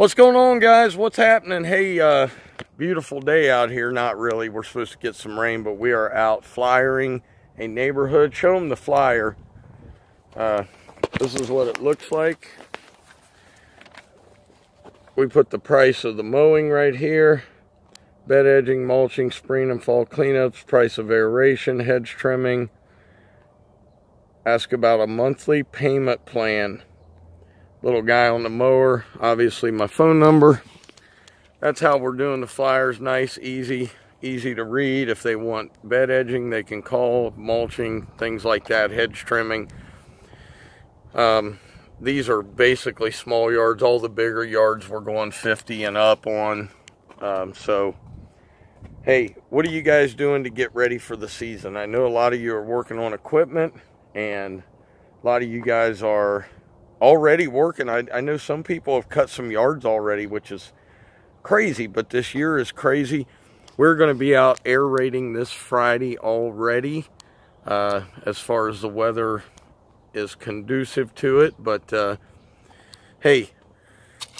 What's going on, guys? What's happening? Hey, uh, beautiful day out here. Not really. We're supposed to get some rain, but we are out flyering a neighborhood. Show them the flyer. Uh, this is what it looks like. We put the price of the mowing right here. Bed edging, mulching, spring and fall cleanups, price of aeration, hedge trimming. Ask about a monthly payment plan little guy on the mower, obviously my phone number. That's how we're doing the flyers, nice, easy, easy to read. If they want bed edging, they can call, mulching, things like that, hedge trimming. Um, these are basically small yards. All the bigger yards we're going 50 and up on. Um, so, hey, what are you guys doing to get ready for the season? I know a lot of you are working on equipment and a lot of you guys are already working. I, I know some people have cut some yards already, which is crazy, but this year is crazy. We're going to be out aerating this Friday already uh, as far as the weather is conducive to it. But uh, hey,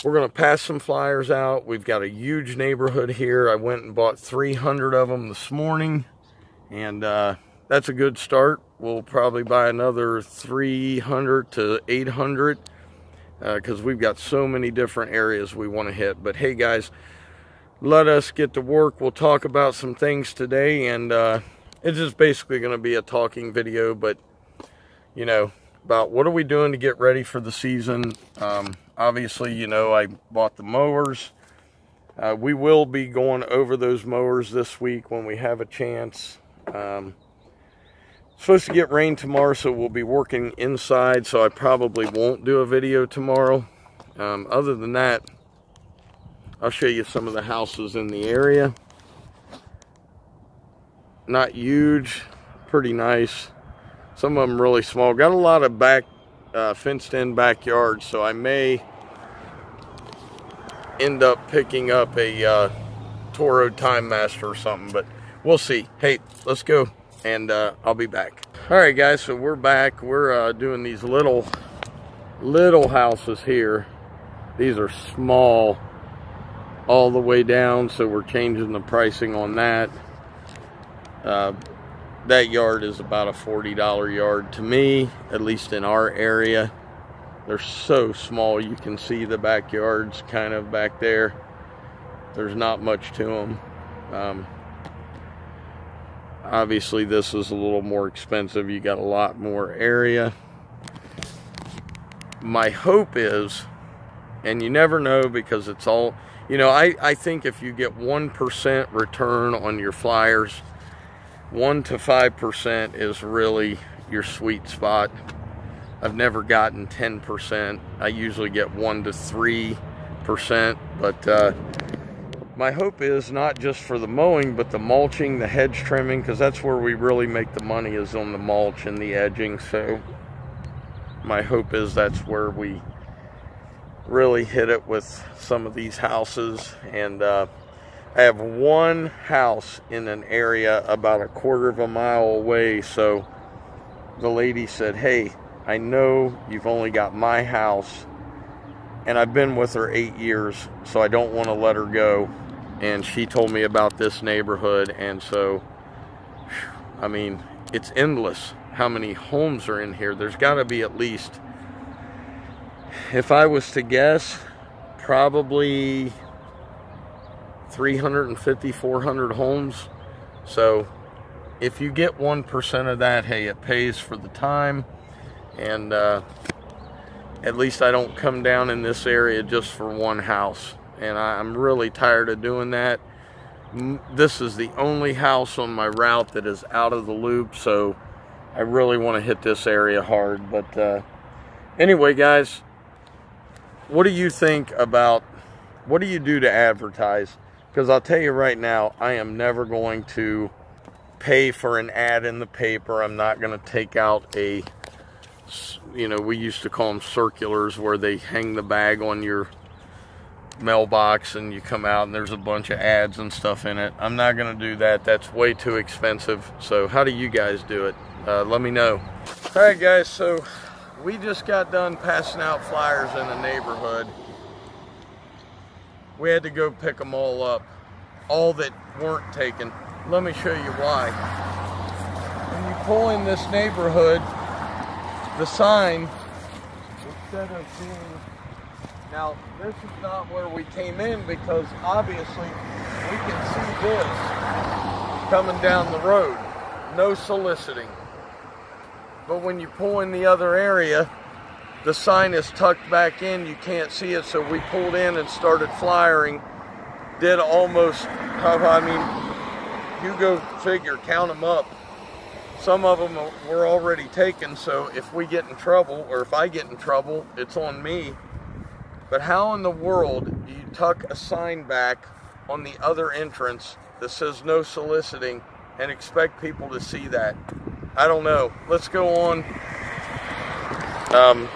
we're going to pass some flyers out. We've got a huge neighborhood here. I went and bought 300 of them this morning, and uh, that's a good start. We'll probably buy another 300 to 800 because uh, we've got so many different areas we want to hit. But hey, guys, let us get to work. We'll talk about some things today, and uh, it's just basically going to be a talking video, but you know, about what are we doing to get ready for the season. Um, obviously, you know, I bought the mowers. Uh, we will be going over those mowers this week when we have a chance. Um, supposed to get rain tomorrow, so we'll be working inside, so I probably won't do a video tomorrow. Um, other than that, I'll show you some of the houses in the area. Not huge, pretty nice. Some of them really small. Got a lot of back uh, fenced-in backyards, so I may end up picking up a uh, Toro Time Master or something, but we'll see. Hey, let's go and uh, I'll be back. All right, guys, so we're back. We're uh, doing these little, little houses here. These are small all the way down, so we're changing the pricing on that. Uh, that yard is about a $40 yard to me, at least in our area. They're so small, you can see the backyards kind of back there. There's not much to them. Um, Obviously, this is a little more expensive. You got a lot more area. My hope is, and you never know because it's all, you know, I, I think if you get 1% return on your flyers, 1 to 5% is really your sweet spot. I've never gotten 10%. I usually get 1 to 3%, but uh, my hope is not just for the mowing, but the mulching, the hedge trimming, because that's where we really make the money is on the mulch and the edging. So my hope is that's where we really hit it with some of these houses. And uh, I have one house in an area about a quarter of a mile away. So the lady said, hey, I know you've only got my house and I've been with her eight years, so I don't want to let her go and she told me about this neighborhood and so I mean it's endless how many homes are in here there's got to be at least if I was to guess probably 350 400 homes so if you get 1% of that hey it pays for the time and uh, at least I don't come down in this area just for one house and I'm really tired of doing that. This is the only house on my route that is out of the loop, so I really want to hit this area hard. But uh, anyway, guys, what do you think about, what do you do to advertise? Because I'll tell you right now, I am never going to pay for an ad in the paper. I'm not going to take out a you know, we used to call them circulars where they hang the bag on your mailbox and you come out and there's a bunch of ads and stuff in it. I'm not going to do that. That's way too expensive. So how do you guys do it? Uh, let me know. All right, guys. So we just got done passing out flyers in the neighborhood. We had to go pick them all up. All that weren't taken. Let me show you why. When you pull in this neighborhood, the sign, instead of being now, this is not where we came in because obviously we can see this coming down the road. No soliciting. But when you pull in the other area, the sign is tucked back in. You can't see it. So we pulled in and started flyering. Did almost, I mean, you go figure, count them up. Some of them were already taken. So if we get in trouble or if I get in trouble, it's on me but how in the world do you tuck a sign back on the other entrance that says no soliciting and expect people to see that? I don't know. Let's go on. Um,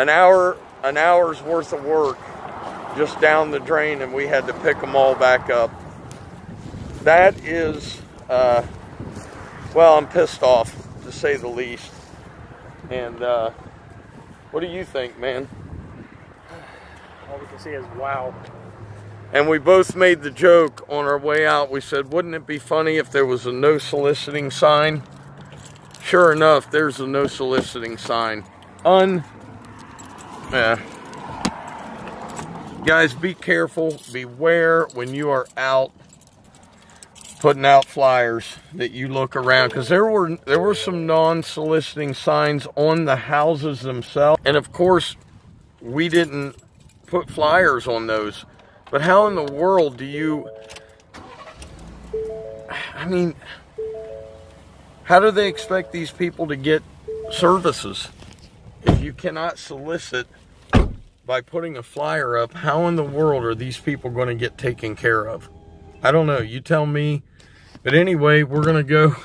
an hour, an hour's worth of work just down the drain, and we had to pick them all back up. That is, uh, well, I'm pissed off to say the least, and. Uh, what do you think, man? All we can see is wow. And we both made the joke on our way out. We said, wouldn't it be funny if there was a no soliciting sign? Sure enough, there's a no soliciting sign. Un. Yeah. Guys, be careful. Beware when you are out putting out flyers that you look around because there were there were some non-soliciting signs on the houses themselves and of course we didn't put flyers on those but how in the world do you I mean how do they expect these people to get services if you cannot solicit by putting a flyer up how in the world are these people going to get taken care of I don't know. You tell me. But anyway, we're going to go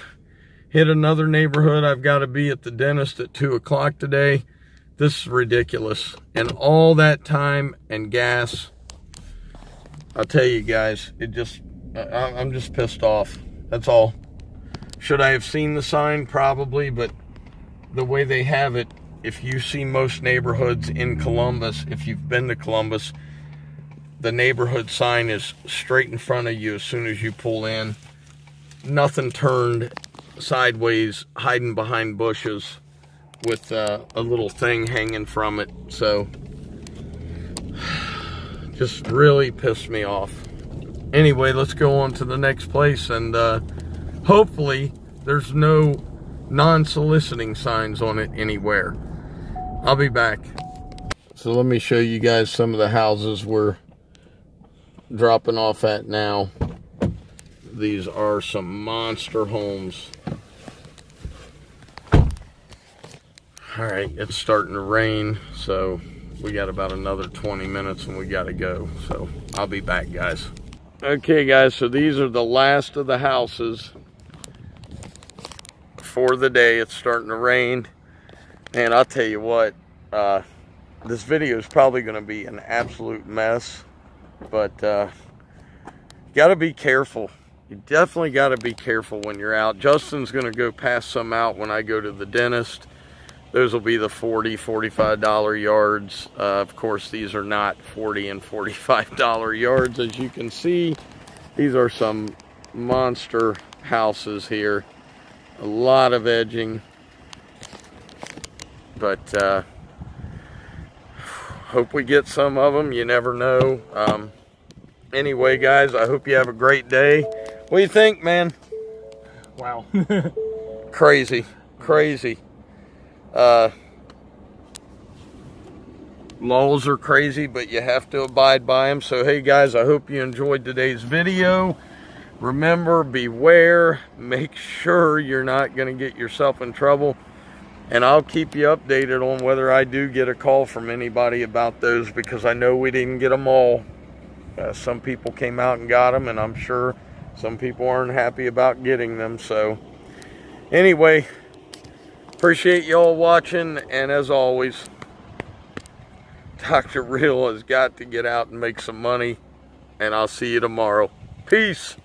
hit another neighborhood. I've got to be at the dentist at 2 o'clock today. This is ridiculous. And all that time and gas, I'll tell you guys, it just, I'm just pissed off. That's all. Should I have seen the sign? Probably, but the way they have it, if you see most neighborhoods in Columbus, if you've been to Columbus, the neighborhood sign is straight in front of you as soon as you pull in nothing turned sideways, hiding behind bushes with uh, a little thing hanging from it. So, just really pissed me off. Anyway, let's go on to the next place and uh, hopefully there's no non-soliciting signs on it anywhere. I'll be back. So let me show you guys some of the houses we're dropping off at now these are some monster homes. All right, it's starting to rain, so we got about another 20 minutes and we got to go. So I'll be back, guys. Okay, guys, so these are the last of the houses for the day. It's starting to rain. And I'll tell you what, uh, this video is probably going to be an absolute mess. But uh, got to be careful you definitely got to be careful when you're out. Justin's going to go pass some out when I go to the dentist. Those will be the 40 $45 yards. Uh, of course, these are not 40 and $45 yards. As you can see, these are some monster houses here. A lot of edging. But, uh, hope we get some of them. You never know. Um, anyway, guys, I hope you have a great day. What do you think, man? Wow. crazy, crazy. Uh, laws are crazy, but you have to abide by them. So, hey, guys, I hope you enjoyed today's video. Remember, beware. Make sure you're not going to get yourself in trouble. And I'll keep you updated on whether I do get a call from anybody about those because I know we didn't get them all. Uh, some people came out and got them, and I'm sure some people aren't happy about getting them. So, anyway, Appreciate you all watching, and as always, Dr. Real has got to get out and make some money, and I'll see you tomorrow. Peace.